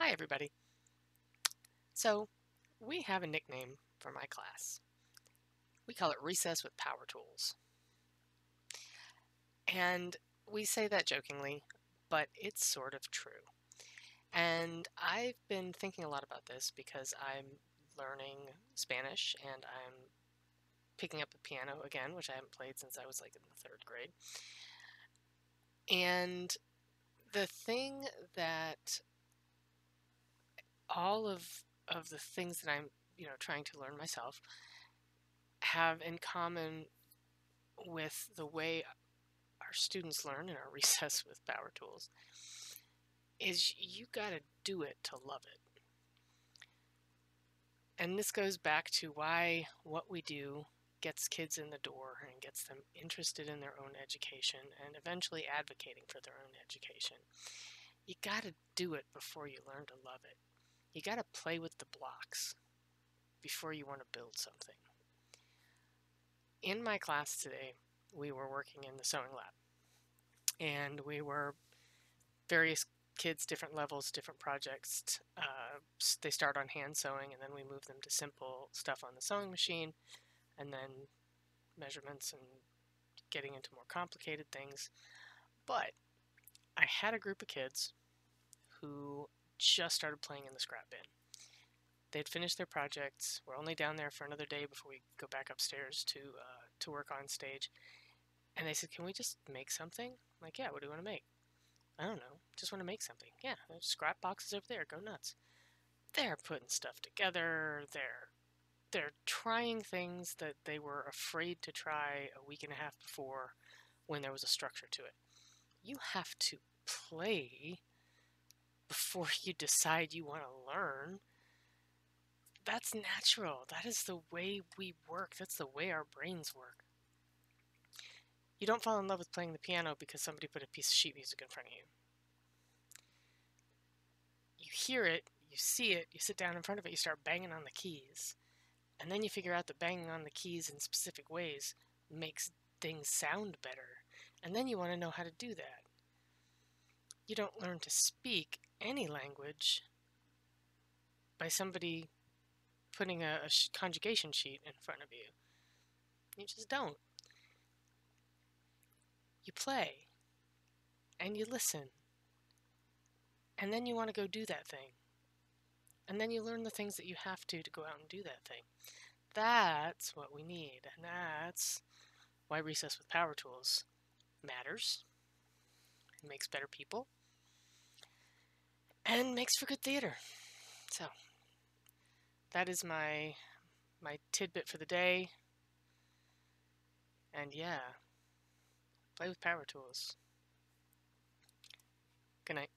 Hi, everybody. So, we have a nickname for my class. We call it Recess with Power Tools. And we say that jokingly, but it's sort of true. And I've been thinking a lot about this because I'm learning Spanish and I'm picking up the piano again, which I haven't played since I was like in the third grade. And the thing that all of of the things that I'm, you know, trying to learn myself have in common with the way our students learn in our recess with power tools is you got to do it to love it. And this goes back to why what we do gets kids in the door and gets them interested in their own education and eventually advocating for their own education. You got to do it before you learn to love it. You got to play with the blocks before you want to build something. In my class today, we were working in the sewing lab and we were various kids, different levels, different projects. Uh, they start on hand sewing and then we move them to simple stuff on the sewing machine and then measurements and getting into more complicated things. But I had a group of kids who just started playing in the scrap bin. They'd finished their projects. We're only down there for another day before we go back upstairs to uh, to work on stage. And they said, "Can we just make something?" I'm like, yeah. What do you want to make? I don't know. Just want to make something. Yeah, there's scrap boxes over there. Go nuts. They're putting stuff together. They're they're trying things that they were afraid to try a week and a half before when there was a structure to it. You have to play before you decide you want to learn. That's natural. That is the way we work. That's the way our brains work. You don't fall in love with playing the piano because somebody put a piece of sheet music in front of you. You hear it, you see it, you sit down in front of it, you start banging on the keys. And then you figure out that banging on the keys in specific ways makes things sound better. And then you want to know how to do that. You don't learn to speak any language by somebody putting a, a conjugation sheet in front of you. You just don't. You play and you listen. And then you want to go do that thing. And then you learn the things that you have to to go out and do that thing. That's what we need. And that's why Recess with Power Tools matters. Makes better people and makes for good theater. So that is my my tidbit for the day. And yeah, play with power tools. Good night.